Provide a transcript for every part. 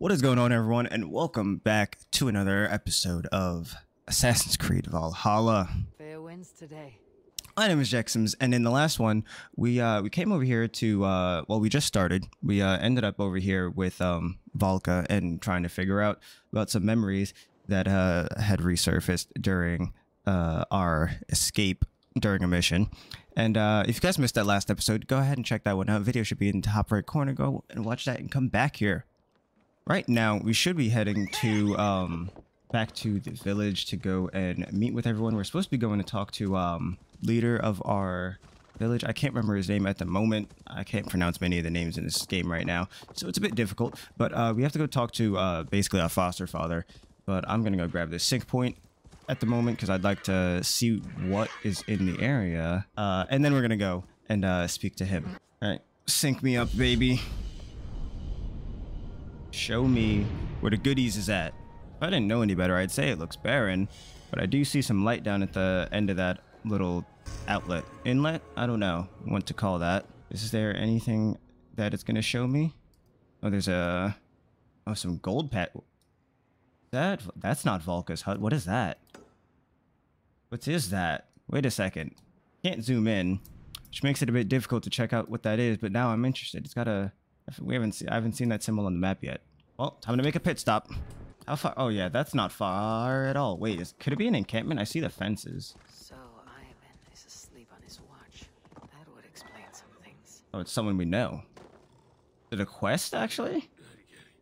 What is going on, everyone, and welcome back to another episode of Assassin's Creed Valhalla. Fair winds today. My name is Jexams, and in the last one, we uh, we came over here to uh, well, we just started. We uh, ended up over here with um, Valka and trying to figure out about some memories that uh, had resurfaced during uh, our escape during a mission. And uh, if you guys missed that last episode, go ahead and check that one out. Video should be in the top right corner. Go and watch that and come back here. Right now, we should be heading to um, back to the village to go and meet with everyone. We're supposed to be going to talk to um, leader of our village. I can't remember his name at the moment. I can't pronounce many of the names in this game right now, so it's a bit difficult. But uh, we have to go talk to uh, basically our foster father. But I'm gonna go grab this sync point at the moment because I'd like to see what is in the area, uh, and then we're gonna go and uh, speak to him. All right, sync me up, baby. Show me where the goodies is at. If I didn't know any better, I'd say it looks barren, but I do see some light down at the end of that little outlet. Inlet? I don't know what to call that. Is there anything that it's going to show me? Oh, there's a... Oh, some gold pet. That That's not Volka's hut. What is that? What is that? Wait a second. Can't zoom in, which makes it a bit difficult to check out what that is, but now I'm interested. It's got a... We haven't seen, I haven't seen that symbol on the map yet. Well, time to make a pit stop. How far? Oh yeah, that's not far at all. Wait, is, could it be an encampment? I see the fences. So Ivan is asleep on his watch. That would explain some things. Oh, it's someone we know. Is it a quest, actually?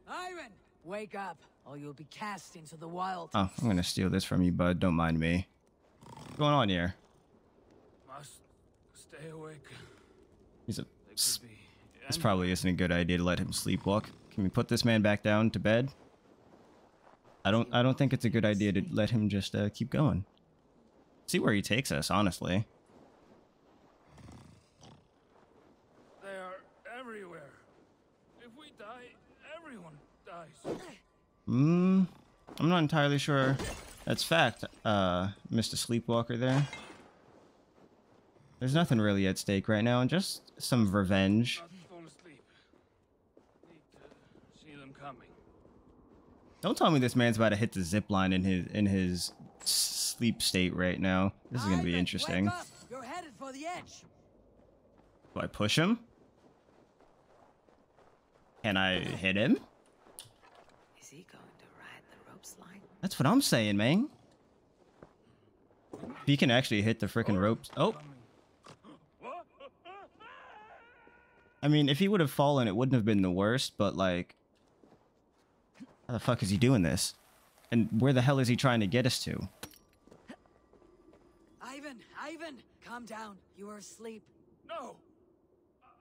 Ivan, wake up, or you'll be cast into the wild. Oh, I'm gonna steal this from you, bud. Don't mind me. What's going on here? Must stay awake. He's a... They. This probably isn't a good idea to let him sleepwalk. Can we put this man back down to bed? I don't I don't think it's a good idea to let him just uh, keep going. See where he takes us, honestly. They are everywhere. If we die, everyone dies. Hmm. I'm not entirely sure that's fact, uh, Mr. Sleepwalker there. There's nothing really at stake right now, just some revenge. Not fall asleep. Need to see them coming. Don't tell me this man's about to hit the zip line in his in his sleep state right now. This is gonna be interesting. You're headed for the edge. Do I push him? Can I hit him? Is he going to ride the rope slide? That's what I'm saying, man. He can actually hit the freaking ropes. Oh, I mean, if he would have fallen, it wouldn't have been the worst, but like, how the fuck is he doing this? And where the hell is he trying to get us to? Ivan, Ivan, calm down. You are asleep. no!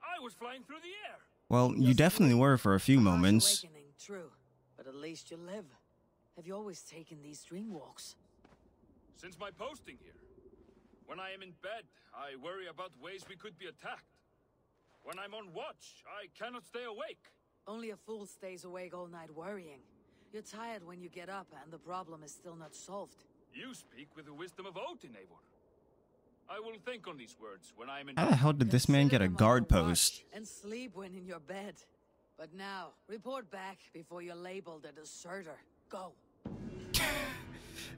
I I was flying through the air. Well, you definitely were for a few Harsh moments. awakening, true. But at least you live. Have you always taken these dream walks? Since my posting here. When I am in bed, I worry about ways we could be attacked. When I'm on watch, I cannot stay awake. Only a fool stays awake all night worrying. You're tired when you get up and the problem is still not solved. You speak with the wisdom of Odin, Eivor. I will think on these words when I am in How the hell did this man get a guard post? And sleep when in your bed. But now, report back before you're labeled a deserter. Go.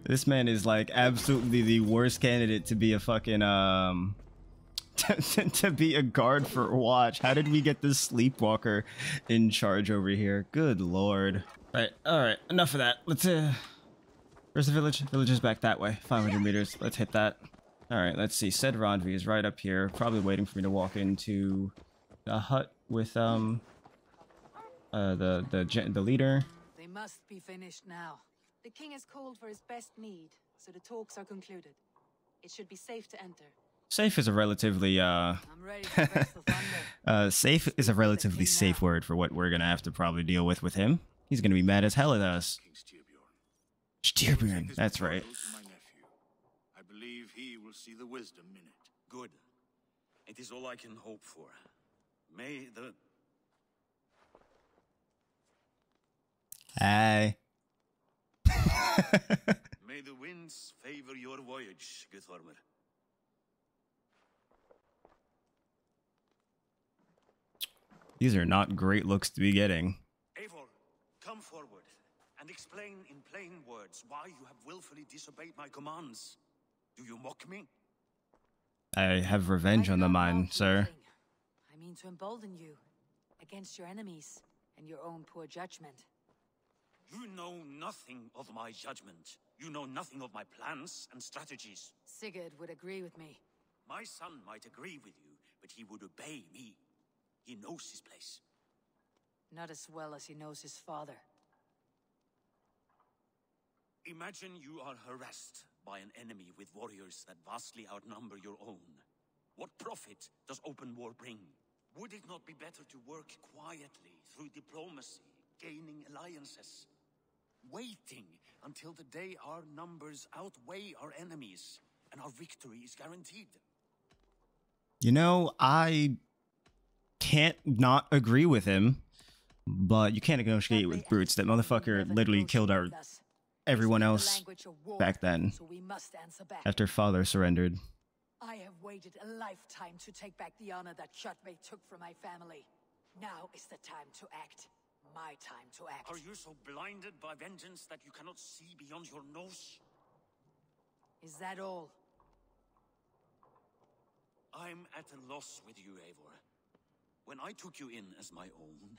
This man is like absolutely the worst candidate to be a fucking um to, to be a guard for watch. How did we get this sleepwalker in charge over here? Good lord. Right, alright, enough of that. Let's uh Where's the village? Village is back that way. 500 meters. Let's hit that. Alright, let's see. Said Randvi is right up here, probably waiting for me to walk into the hut with um uh the the gen- the leader. They must be finished now. The king has called for his best mead, so the talks are concluded. It should be safe to enter. Safe is a relatively uh I'm ready to the. Uh, safe is a relatively safe word for what we're gonna have to probably deal with with him. He's gonna be mad as hell at us. King Styrbjorn. Styrbjorn, that's right. Proposal my nephew. I believe he will see the wisdom in it. Good. It is all I can hope for. May the Hi. may the winds favor your voyage, Guthormer. These are not great looks to be getting. Eivor, Come forward and explain in plain words why you have willfully disobeyed my commands. Do you mock me? I have revenge I on the mind, sir. I mean to embolden you against your enemies and your own poor judgment. You know nothing of my judgment. You know nothing of my plans and strategies. Sigurd would agree with me. My son might agree with you, but he would obey me. He knows his place. Not as well as he knows his father. Imagine you are harassed by an enemy with warriors that vastly outnumber your own. What profit does open war bring? Would it not be better to work quietly through diplomacy, gaining alliances? Waiting until the day our numbers outweigh our enemies and our victory is guaranteed. You know, I can't not agree with him, but you can't negotiate with brutes. That motherfucker literally killed our negotiate with us. everyone They speak the else language of war, back then So we must answer back. after father surrendered. I have waited a lifetime to take back the honor that Kjotve took from my family. Now is the time to act. My time to act. Are you so blinded by vengeance that you cannot see beyond your nose? Is that all? I'm at a loss with you, Eivor. When I took you in as my own,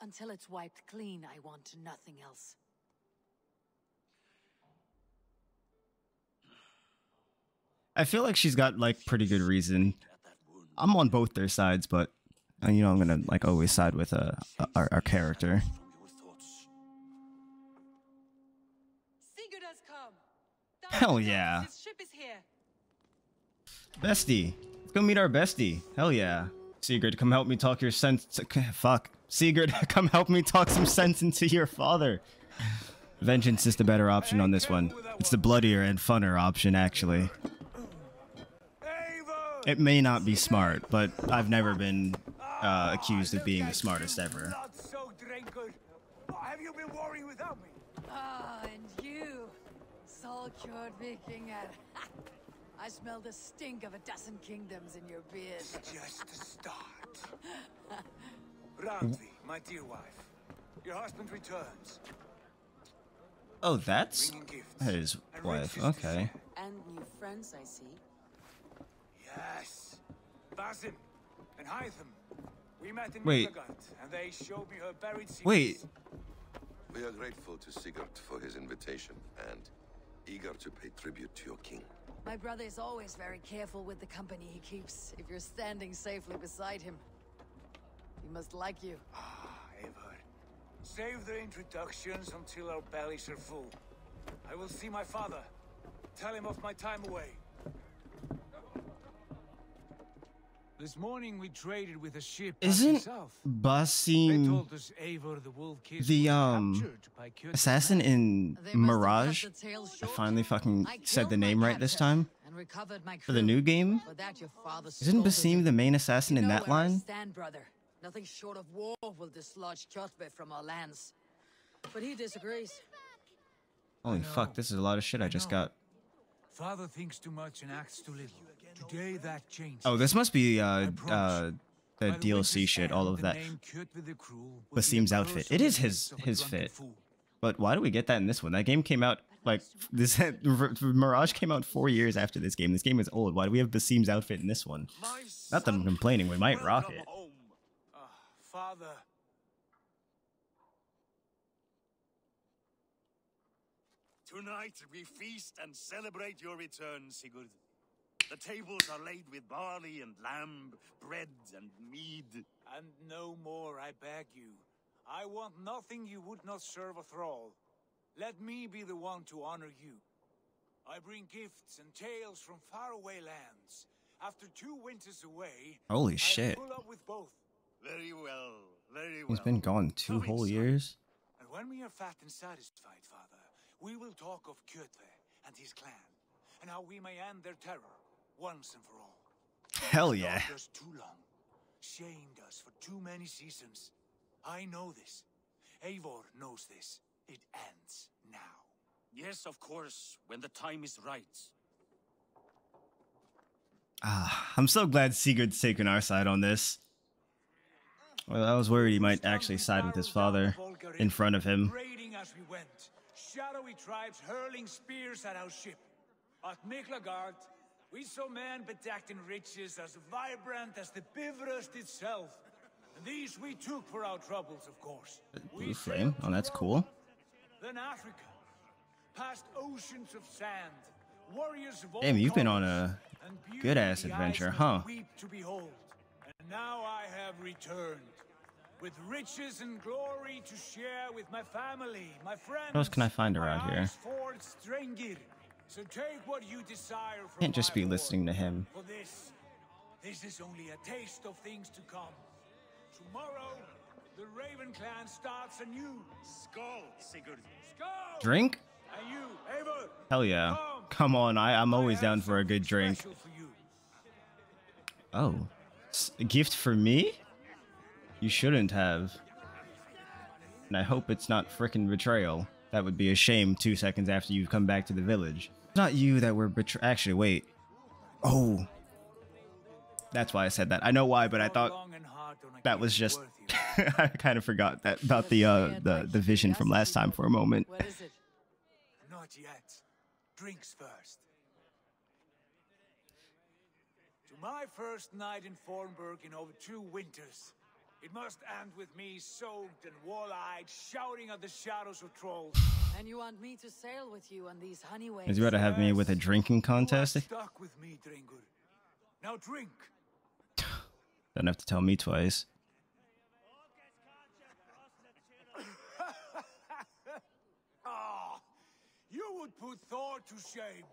Until it's wiped clean, I want nothing else. I feel like she's got like pretty good reason. At that wound, I'm on both their sides, but uh, you know I'm gonna like always side with uh, our, our character. from your thoughts. Sigurd has come. Hell yeah. Ship is here. Bestie, let's go meet our bestie. Hell yeah. Sigurd, come help me talk your sense. Fuck. Sigurd, come help me talk some sense into your father. Vengeance is the better option on this one. It's the bloodier and funner option, actually. It may not be smart, but I've never been uh, accused of being the smartest ever. Not so drinker. Have you been worrying without me? Ah, and you, Solkjord Vikingar. I smell the stink of a dozen kingdoms in your beard. It's Just the start. Randvi, my dear wife. Your husband returns, Oh, that's his wife. Okay. And new friends, I see. Yes. Basim and Hytham. We met in Wait. Miklagard, and they showed me her buried secrets. Wait, We are grateful to Sigurd for his invitation and eager to pay tribute to your king. My brother is always very careful with the company he keeps. If you're standing safely beside him, he must like you. Ah, Eivor. Save the introductions until our bellies are full. I will see my father. Tell him of my time away. This morning we traded with a ship Isn't passing Basim told us Eivor the Wolf the, um, captured by Kjotve assassin in They must have Mirage? cut the tail I finally fucking I said the name right this time. And recovered my For the new game? That your Isn't scolded Basim the main assassin You in that where I line? Stand, brother. Nothing short of war will dislodge Kjotve from our lands. But he disagrees. Holy fuck, this is a lot of shit I just got. Father thinks too much and acts too little. Today that changed. Oh, this must be uh, uh, the DLC shit, all of that. name Kjotve the Cruel will be Basim's outfit. curse It on is the his- lips of a his fit. But why do we get that in this one? That game came out like this. Mirage came out four years after this game. This game is old. Why do we have Basim's outfit in this one? Not that I'm complaining. We might rock it. Home. Father. Tonight we feast and celebrate your return, Sigurd. The tables are laid with barley and lamb, bread and mead. And no more, I beg you. I want nothing you would not serve a thrall. Let me be the one to honor you. I bring gifts and tales from faraway lands. After two winters away, Holy I shit. pull up with both. Very well, very well. He's been gone two Come whole son. years. And when we are fat and satisfied, Father, we will talk of Kjötve and his clan, and how we may end their terror once and for all. Hell yeah. Us too long, shamed us for too many seasons. I know this. Eivor knows this. It ends now. Yes, of course, when the time is right. Ah, I'm so glad Sigurd's taken our side on this. Well, I was worried he might actually side with his father in front of him. We went, shadowy tribes hurling spears at our ship. At Miklagard, we saw men bedecked in riches as vibrant as the Bifrost itself. And these we took for our troubles, of course. Blue flame. Oh, that's cool. Then Africa, past oceans of sand, warriors of Damn, you've been on a good-ass adventure, huh? Weep to behold. And now I have returned. With riches and glory to share with my family, my friends. What else can I find around here? eyes. So take what you desire from Can't just be listening to him. For this, this is only a taste of things to come. Tomorrow, the Raven clan starts anew. Skull, Sigurd. Skull! Drink? And you, Eivor, Hell yeah. come. Come on, I, I'm always have down for a good drink. special for you. Oh. S- A gift for me? You shouldn't have. And I hope it's not frickin' betrayal. That would be a shame two seconds after you've come back to the village. It's not you that were betray- Actually, wait. Oh. That's why I said that. I know why, but I thought long and hard on a that was just. I kind of forgot that about the uh the the vision from last time for a moment. What is it? Not yet. Drinks first. To my first night in Fornburg in over two winters. It must end with me soaked and wall-eyed, shouting at the shadows of trolls. And you want me to sail with you on these honey waves? Is you about to have me with a drinking contest? stuck with me, Dringur. Now drink. Don't have to tell me twice. Ah, you would put Thor to shame.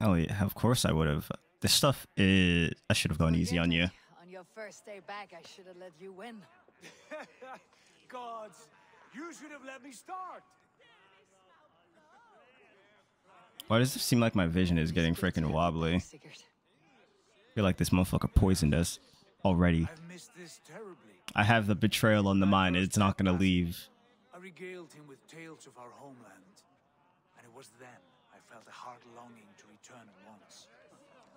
Oh yeah, of course I would have. This stuff is. I should have gone easy on you. On your first day back, I should have let you win. Gods, you should have let me start. Why does it seem like my vision is getting freaking wobbly? I feel like this motherfucker poisoned us already. I've this terribly. I have the betrayal on the mind. It's not gonna leave. I regaled him with tales of our homeland, and it was then I felt a heart longing to return at once. Come,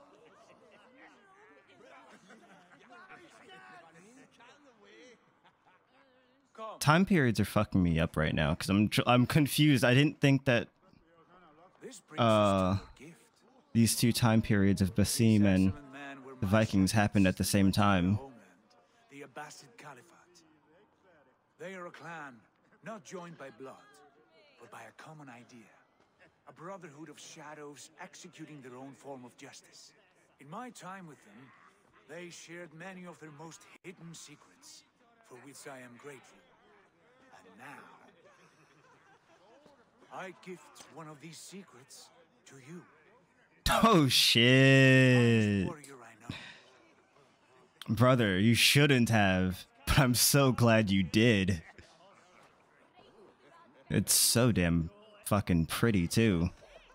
Time periods are fucking me up right now because I'm I'm confused. I didn't think that uh, these two time periods of Basim and the Vikings happened at the same time. The Abbasid Caliphate. They are a clan, not joined by blood, but by a common idea. A brotherhood of shadows executing their own form of justice. In my time with them, they shared many of their most hidden secrets, for which I am grateful. And now, I gift one of these secrets to you. Oh shit, warrior I know. brother, you shouldn't have. But I'm so glad you did. It's so damn fucking pretty too.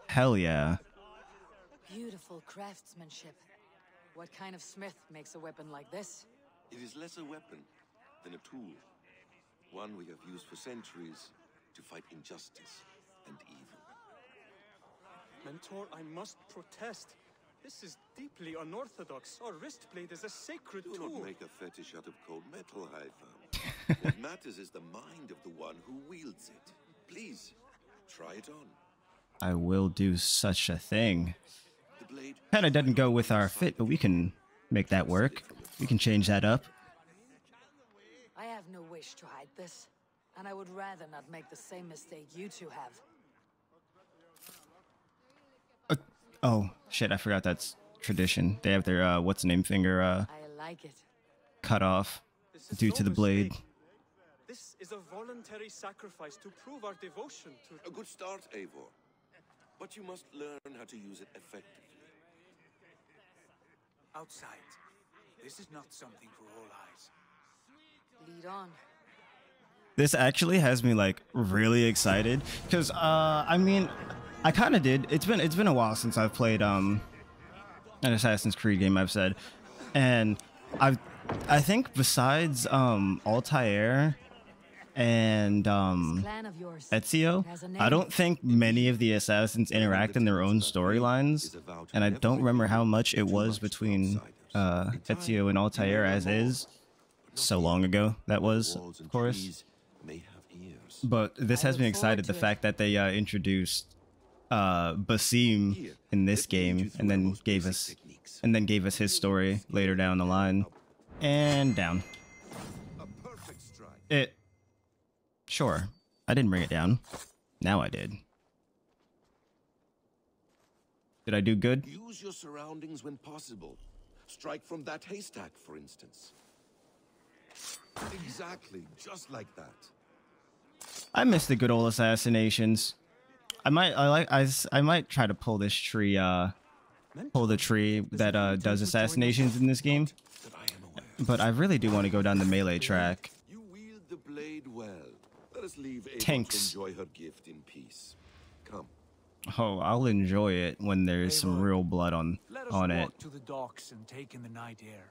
Hell yeah. Beautiful craftsmanship. What kind of smith makes a weapon like this? It is less a weapon than a tool. One we have used for centuries to fight injustice and evil. Mentor, I must protest. This is deeply unorthodox. Our wrist blade is a sacred Do tool. not make a fetish out of cold metal, Hytham. what matters is the mind of the one who wields it. Please, try it on. I will do such a thing. Kinda doesn't go with our fit, but we can make that work. We can change that up. I have no wish to hide this, and I would rather not make the same mistake you two have. Oh shit! I forgot that's tradition. They have their uh, what's the name finger uh, I like it. cut off due to the blade. This is a voluntary sacrifice to prove our devotion to. A good start, Eivor. But you must learn how to use it effectively. Outside, this is not something for all eyes. Lead on. this actually has me like really excited because uh I mean I kind of did. It's been it's been a while since I've played um an Assassin's Creed game. I've said, and I've I think besides um Altair and um. Ezio, I don't think many of the assassins interact in their own storylines, and I don't remember how much it was between uh, Ezio and Altair as is. So long ago that was, of course. trees may have ears. But this has me excited. The fact that they uh, introduced uh, Basim in this game, and then gave us, and then gave us his story later down the line, and down. A perfect strike. It. Sure, I didn't bring it down. Now I did. Did I do good? Use your surroundings when possible. Strike from that haystack, for instance. Exactly, just like that. I miss the good old assassinations. I might, I like, I, I might try to pull this tree, uh, pull the tree that uh does assassinations in this game. That I am aware. But I really do want to go down the melee track. You wield the blade well. Let us leave Tanks. enjoy her gift in peace. Come. Oh, I'll enjoy it when there's some real blood on Let us on it. to the docks and take in the night air.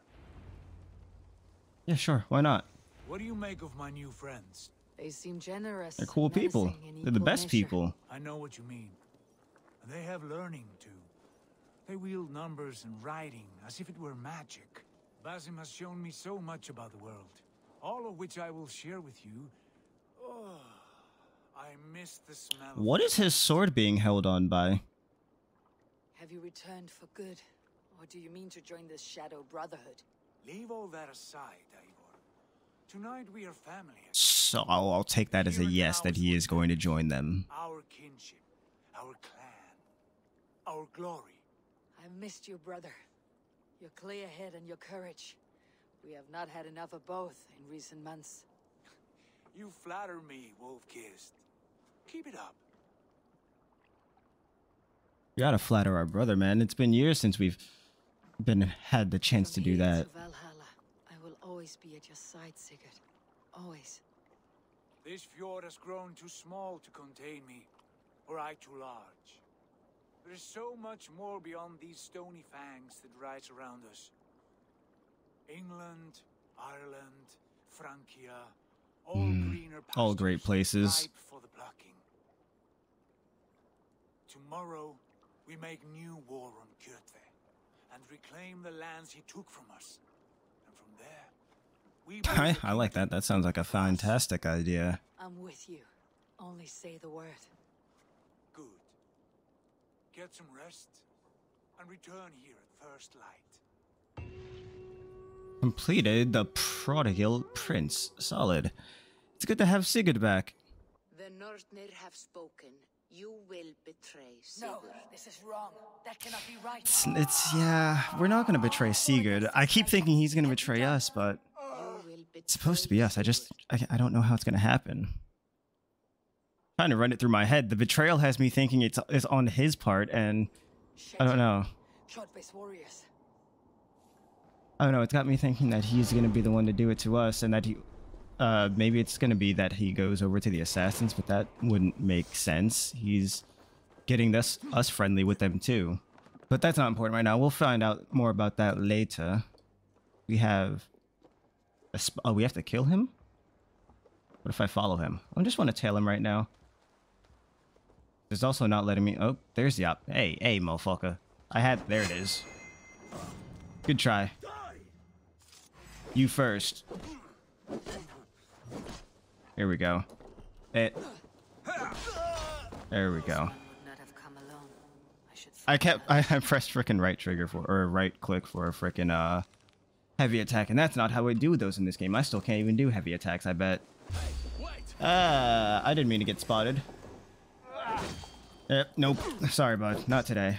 Yeah, sure. Why not? What do you make of my new friends? They seem generous. They're cool people. They're the best measure. people. I know what you mean. They have learning too. They wield numbers and writing as if it were magic. Basim has shown me so much about the world, all of which I will share with you. Oh, I miss the smell. What is his sword being held on by? Have you returned for good? Or do you mean to join this Shadow Brotherhood? Leave all that aside, Eivor. Tonight we are family. again. So I'll, I'll take that as a yes that he is going to join them. Our kinship, our clan, our glory. I missed you, brother. Your clear head and your courage. We have not had enough of both in recent months. You flatter me, Wolf-Kissed. Keep it up. We gotta flatter our brother, man. It's been years since we've been had the chance to do that. To Valhalla, I will always be at your side, Sigurd. Always. This fjord has grown too small to contain me, or I too large. There is so much more beyond these stony fangs that rise around us. England, Ireland, Francia, all Hmm, greener all great places. ripe for the plucking. Tomorrow, we make new war on Kjotve, and reclaim the lands he took from us. And from there, we build I, a I like that. That sounds like a fantastic idea. I'm with you. Only say the word. Good. Get some rest, and return here at first light. Completed the prodigal prince. Solid. It's good to have Sigurd back. The Northnir have spoken. You will betray No, this is wrong. That cannot be right. It's, it's yeah. We're not gonna betray Sigurd. I keep thinking he's gonna betray us, but it's supposed to be us. I just I, I don't know how it's gonna happen. Trying to run it through my head. The betrayal has me thinking it's it's on his part, and I don't know. I don't know. It's got me thinking that he's gonna be the one to do it to us, and that he, uh, maybe it's gonna be that he goes over to the assassins, but that wouldn't make sense. He's getting us us friendly with them too, but that's not important right now. We'll find out more about that later. We have, oh, we have to kill him. What if I follow him? I just want to tail him right now. There's also not letting me. Oh, there's the op. Hey, hey, motherfucker. I had. There it is. Good try. You first. Here we go. It. There we go. I kept. I, pressed frickin' right trigger for or right click for a frickin' uh heavy attack, and that's not how I do those in this game. I still can't even do heavy attacks. I bet. Ah, I didn't mean to get spotted. Yep. Nope. Sorry, bud. Not today.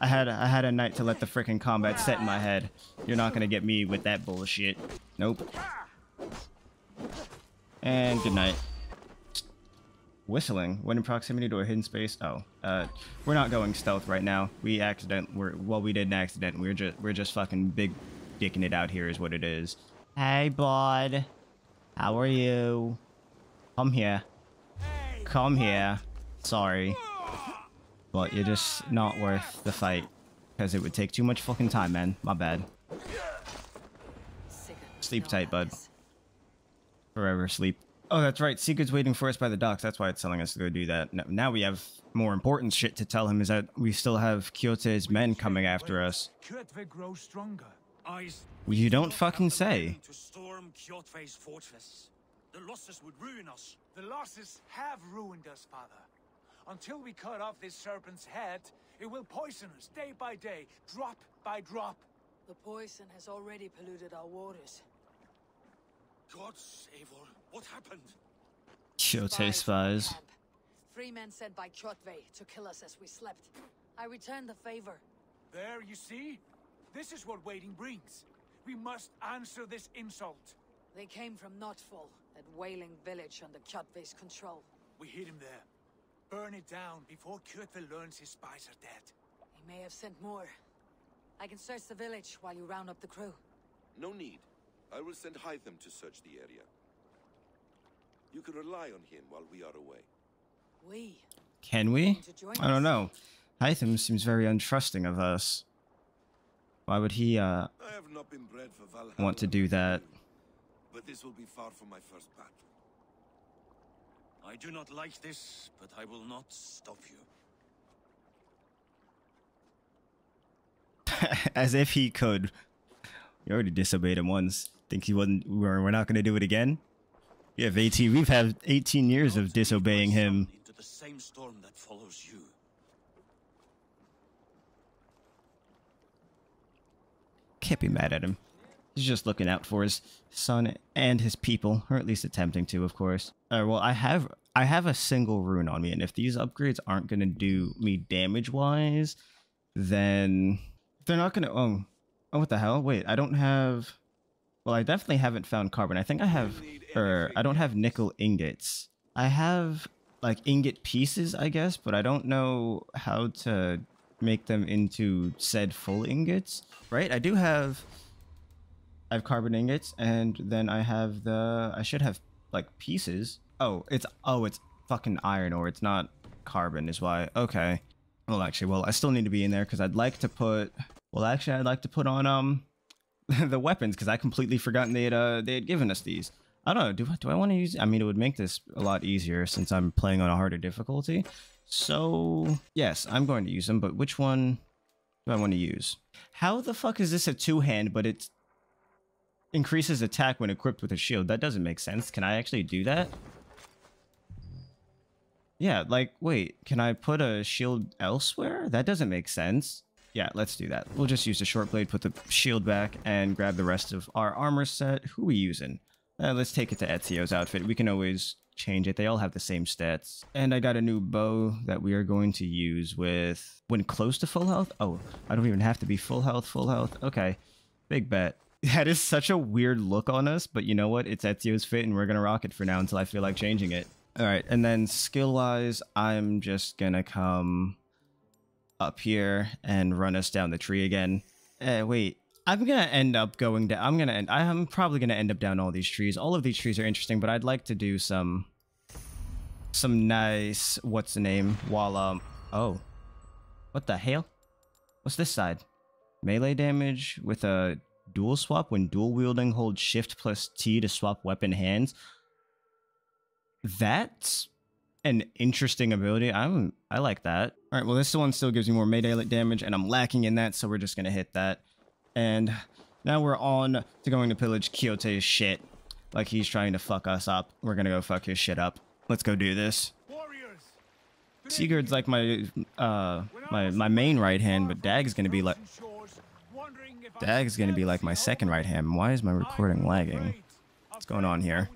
I had I had a night to let the frickin' combat set in my head. You're not gonna get me with that bullshit. Nope. And good night. Whistling. When in proximity to a hidden space. Oh, uh, we're not going stealth right now. We accident. We're well, we did an accident. We're just we're just fucking big dicking it out here is what it is. Hey, bud. How are you? Come here. Come here. Sorry. But you're just not worth the fight. Because it would take too much fucking time, man. My bad. Sleep tight, bud. Forever sleep. Oh, that's right. Sigurd's waiting for us by the docks. That's why it's telling us to go do that. Now, now we have more important shit to tell him is that we still have Kyote's men coming after us. Kjotve grows stronger. I You don't fucking say. to storm Kjotve's fortress. The losses would ruin us. The losses have ruined us, father. Until we cut off this serpent's head, it will poison us day by day, drop by drop. The poison has already polluted our waters. God save all. What happened? Kjotve spies. Three men sent by Kjotve to kill us as we slept. I returned the favor. There, you see? This is what waiting brings. We must answer this insult. They came from Notfall, that whaling village under Kjotve's control. We hid him there. Burn it down before Kjotve learns his spies are dead. He may have sent more. I can search the village while you round up the crew. No need. I will send Hytham to search the area. You can rely on him while we are away. We? Can we? I don't know. Hytham seems very untrusting of us. Why would he, uh, I have not been bred for Valhalla. want to do that? But this will be far from my first battle. I do not like this, but I will not stop you. As if he could. You already disobeyed him once. Think he wasn't, we're, we're not going to do it again? We have 18, we've had 18 years of disobeying him. The same storm that follows you. Can't be mad at him. He's just looking out for his son and his people, or at least attempting to, of course. Uh, well, I have I have a single rune on me, and if these upgrades aren't going to do me damage-wise, then they're not going to... Oh, oh, what the hell? Wait, I don't have... Well, I definitely haven't found carbon. I think I have... Or, I don't have nickel ingots. I have, like, ingot pieces, I guess, but I don't know how to make them into said full ingots. Right? I do have... I have carbon ingots, and then I have the... I should have, like, pieces. Oh, it's... Oh, it's fucking iron ore. It's not carbon is why. Okay. Well, actually, well, I still need to be in there because I'd like to put... Well, actually, I'd like to put on, um... the weapons, because I completely forgotten they had, uh, they had given us these. I don't know. Do, I- do I want to use... I mean, it would make this a lot easier since I'm playing on a harder difficulty. So, yes, I'm going to use them, but which one do I want to use? How the fuck is this a two-hand, but it increases attack when equipped with a shield? That doesn't make sense. Can I actually do that? Yeah, like, wait, can I put a shield elsewhere? That doesn't make sense. Yeah, let's do that. We'll just use the short blade, put the shield back, and grab the rest of our armor set. Who we using? Uh, let's take it to Ezio's outfit. We can always change it. They all have the same stats. And I got a new bow that we are going to use with... When close to full health? Oh, I don't even have to be full health, full health. Okay, big bet. That is such a weird look on us, but you know what? It's Ezio's fit, and we're going to rock it for now until I feel like changing it. All right, and then skill-wise, I'm just going to come up here and run us down the tree again. Eh, wait. I'm gonna end up going down. I'm gonna end. I'm probably gonna end up down all these trees. All of these trees are interesting, but I'd like to do some, some nice. What's the name? While um. Oh, what the hell? What's this side? Melee damage with a dual swap when dual wielding. Hold Shift plus T to swap weapon hands. That's an interesting ability. I'm I like that. All right, well this one still gives me more melee damage, and I'm lacking in that, so we're just gonna hit that. And now we're on to going to pillage Kyote's shit. Like he's trying to fuck us up. We're gonna go fuck his shit up. Let's go do this. Sigurd's like my uh my my main right hand, but Dag's gonna be like Dag's gonna be like my second right hand. Why is my recording lagging? What's going on here?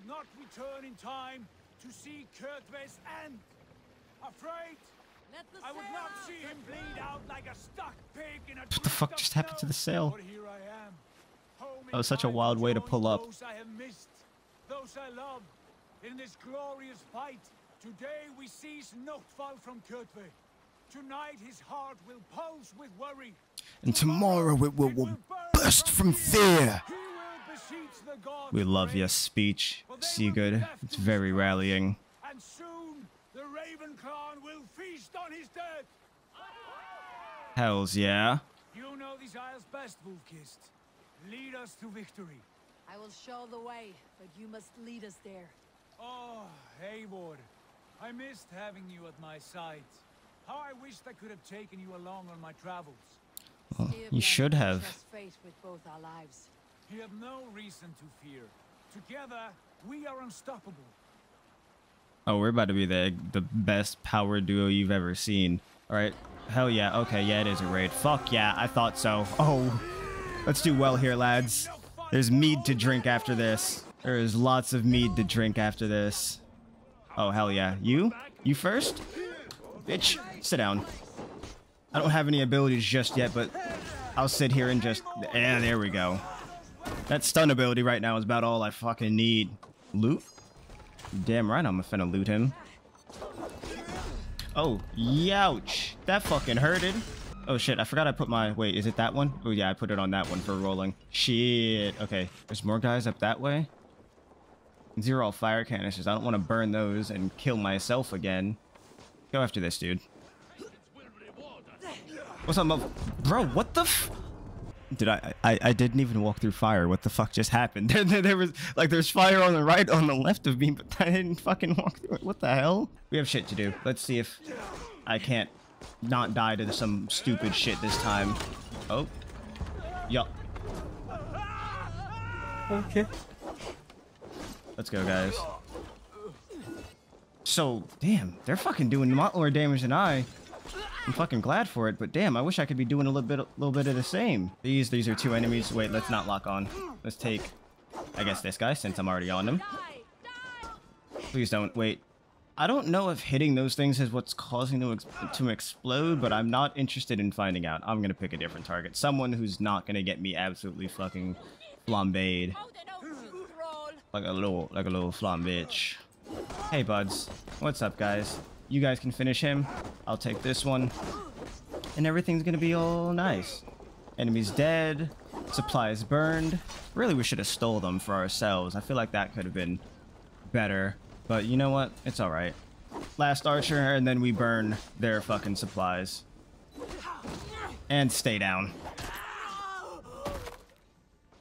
I would not see him bleed out like a stuck pig in a What the fuck just happened to the sail? But here I am. Home That was such a wild way to pull up. Those I have missed, those I love, in this glorious fight. Today we seize Notfall from Kjotve. Tonight his heart will pulse with worry. And tomorrow it will, will burst from fear. He will beseech the gods We love your speech, for they will be Sigurd. It's very rallying. And soon the Raven clan will feast on his dead. Hells yeah. You know these isles best, Wolf-Kissed. Lead us to victory. I will show the way, but you must lead us there. Oh, Eivor. I missed having you at my side. How I wished I could have taken you along on my travels. Well, you should have. trust fate with both our lives. You have no reason to fear. Together, we are unstoppable. Oh, we're about to be the the best power duo you've ever seen. All right. Hell yeah. Okay, yeah, it is a raid. Fuck yeah, I thought so. Oh, let's do well here, lads. There's mead to drink after this. There is lots of mead to drink after this. Oh, hell yeah. You? You first? Bitch, sit down. I don't have any abilities just yet, but I'll sit here and just... Yeah, there we go. That stun ability right now is about all I fucking need. Loot? Damn right I'm gonna finna loot him. Oh, youch. That fucking hurted. Oh shit, I forgot I put my... Wait, is it that one? Oh yeah, I put it on that one for rolling. Shit. Okay, there's more guys up that way. Are all fire canisters. I don't want to burn those and kill myself again. Go after this, dude. What's up. Bro, what the f... Did I, I? I didn't even walk through fire. What the fuck just happened? There, there, there was like there's fire on the right, on the left of me, but I didn't fucking walk through it. What the hell? We have shit to do. Let's see if I can't not die to some stupid shit this time. Oh, yup. Okay. Let's go, guys. So, damn, they're fucking doing a lot more damage than I. I'm fucking glad for it, but damn, I wish I could be doing a little bit, a little bit of the same. These, these are two enemies. Wait, let's not lock on. Let's take, I guess this guy since I'm already on him. Please don't. Wait. I don't know if hitting those things is what's causing them to explode, but I'm not interested in finding out. I'm gonna pick a different target. Someone who's not gonna get me absolutely fucking flambéed. Like a little, like a little flam bitch. Hey, buds. What's up, guys? You guys can finish him. I'll take this one. And everything's gonna be all nice. Enemy's dead. Supplies burned. Really, we should have stole them for ourselves. I feel like that could have been better. But you know what? It's alright. Last archer, and then we burn their fucking supplies. And stay down.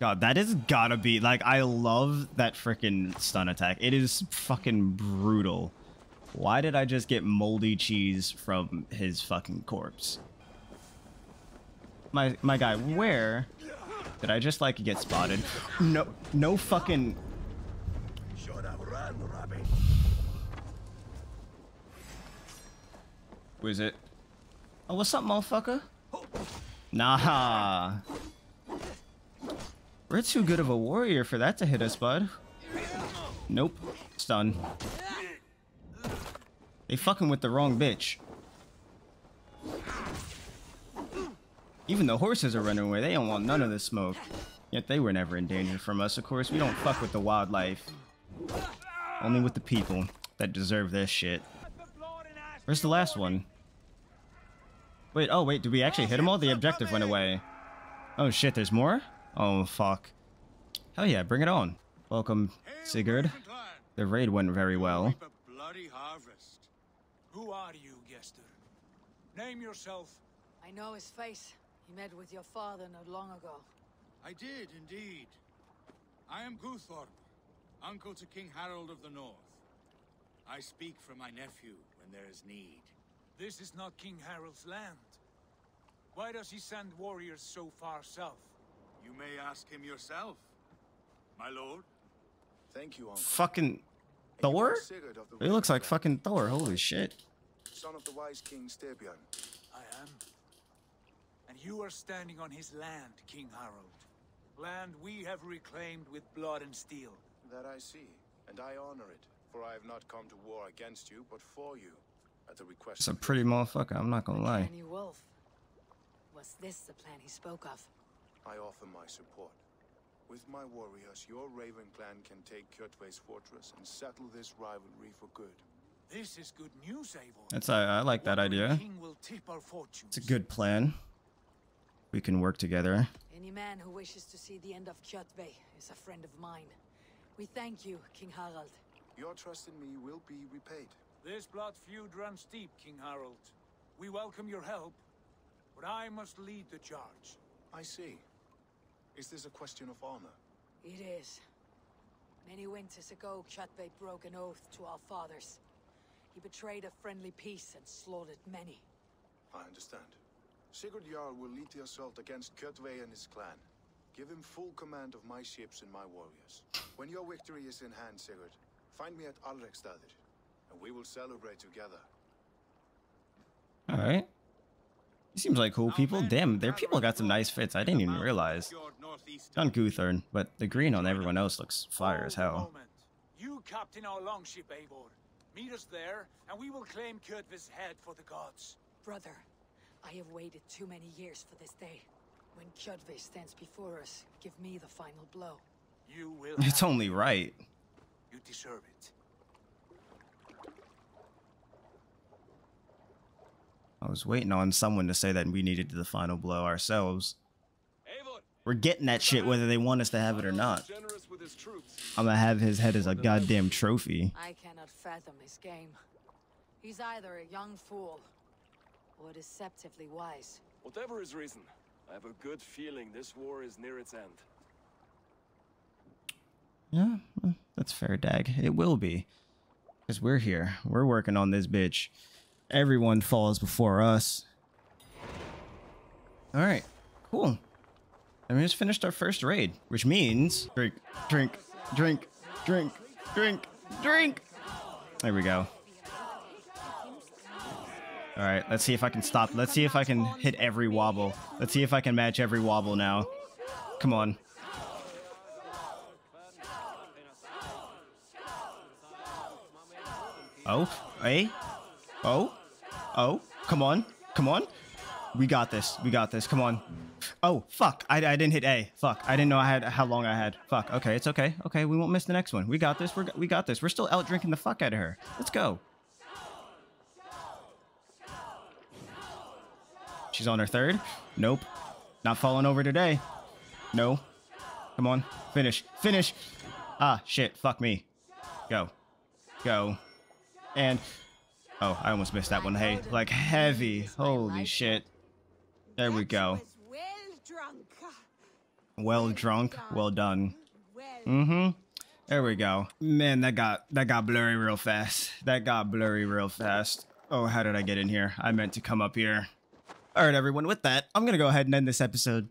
God, that is gotta be like I love that freaking stun attack. It is fucking brutal. Why did I just get moldy cheese from his fucking corpse? My my guy, where did I just like get spotted? No no fucking Who is it? Oh, what's up, motherfucker? Nah. We're too good of a warrior for that to hit us, bud. Nope. Stun. They fucking with the wrong bitch. Even the horses are running away. They don't want none of this smoke. Yet they were never in danger from us, of course. We don't fuck with the wildlife. Only with the people that deserve this shit. Where's the last one? Wait, oh wait, did we actually hit them all? The objective went away. Oh shit, there's more? Oh fuck. Hell yeah, bring it on. Welcome, Sigurd. The raid went very well. Who are you, Gester? Name yourself. I know his face. He met with your father not long ago. I did, indeed. I am Guthorm, uncle to King Harald of the North. I speak for my nephew when there is need. This is not King Harald's land. Why does he send warriors so far south? You may ask him yourself, my lord. Thank you, uncle. Fucking Thor? He looks like fucking Thor. Holy shit. Son of the wise King Styrbjörn. I am. And you are standing on his land, King Harald. Land we have reclaimed with blood and steel. That I see, and I honor it. For I have not come to war against you, but for you, at the request It's a pretty motherfucker, I'm not gonna lie. Wolf. Was this the plan he spoke of? I offer my support. With my warriors, your Raven clan can take Kjotve's fortress and settle this rivalry for good. This is good news, Eivor. That's I, I like that idea. King will tip our fortunes. It's a good plan. we can work together. Any man who wishes to see the end of Kjotve is a friend of mine. We thank you, King Harald. Your trust in me will be repaid. This blood feud runs deep, King Harald. We welcome your help, but I must lead the charge. I see. Is this a question of honor? It is. Many winters ago, Kjotve broke an oath to our fathers. He betrayed a friendly peace and slaughtered many. I understand. Sigurd Jarl will lead the assault against Kjotve and his clan. Give him full command of my ships and my warriors. When your victory is in hand, Sigurd, find me at Alrekstadir, and we will celebrate together. All right. He seems like cool people. Damn, their people got some nice fits. I didn't even realize. On Guthern, but the green on everyone else looks fire as hell. You captain our longship, Eivor. Meet us there, and we will claim Kjotve's head for the gods. Brother, I have waited too many years for this day. When Kjotve stands before us, give me the final blow. You will. It's only right. You deserve it. I was waiting on someone to say that we needed the final blow ourselves. We're getting that shit whether they want us to have it or not. I'm gonna have his head as a goddamn trophy. I cannot fathom his game. He's either a young fool or deceptively wise. Whatever his reason, I have a good feeling this war is near its end. Yeah, well, that's fair, Dag. It will be. Because we're here. We're working on this bitch. Everyone falls before us. Alright, cool. And we just finished our first raid, which means drink, drink, drink, drink, drink, drink. There we go. All right, let's see if I can stop. Let's see if I can hit every wobble. Let's see if I can match every wobble now. Come on. Oh, hey, oh, oh, come on, come on. We got this. We got this. Come on. Oh, fuck. I, I didn't hit A. Fuck. I didn't know I had how long I had. Fuck. Okay, it's okay. Okay, we won't miss the next one. We got this. We're, we got this. We're still out drinking the fuck out of her. Let's go. She's on her third. Nope. Not falling over today. No. Come on. Finish. Finish. Ah, shit. Fuck me. Go. Go. And... Oh, I almost missed that one. Hey, like heavy. Holy shit. There we go. Well drunk. Well done. Mm-hmm. There we go. Man, that got that got blurry real fast. That got blurry real fast. Oh, how did I get in here? I meant to come up here. All right, everyone. With that, I'm going to go ahead and end this episode.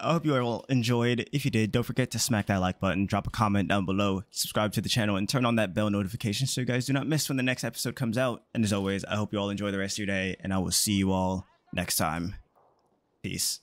I hope you all enjoyed. If you did, don't forget to smack that like button, drop a comment down below, subscribe to the channel, and turn on that bell notification so you guys do not miss when the next episode comes out. And as always, I hope you all enjoy the rest of your day, and I will see you all next time. Peace.